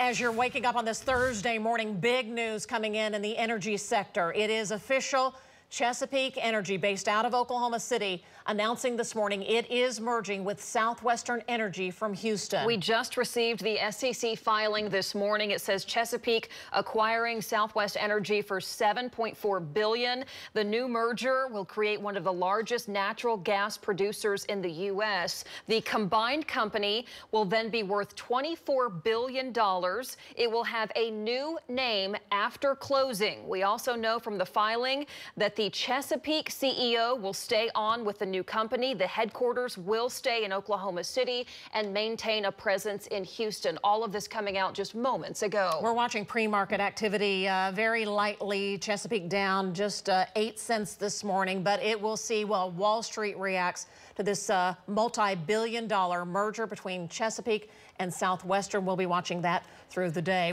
As you're waking up on this Thursday morning, big news coming in in the energy sector. It is official. Chesapeake Energy, based out of Oklahoma City, announcing this morning it is merging with Southwestern Energy from Houston. We just received the SEC filing this morning. It says Chesapeake acquiring Southwest Energy for 7.4 billion. The new merger will create one of the largest natural gas producers in the U.S. The combined company will then be worth 24 billion dollars. It will have a new name after closing. We also know from the filing that the Chesapeake CEO will stay on with the new company. The headquarters will stay in Oklahoma City and maintain a presence in Houston. All of this coming out just moments ago. We're watching pre-market activity uh, very lightly. Chesapeake down just uh, 8 cents this morning, but it will see well Wall Street reacts to this uh, multi-billion dollar merger between Chesapeake and Southwestern. We'll be watching that through the day.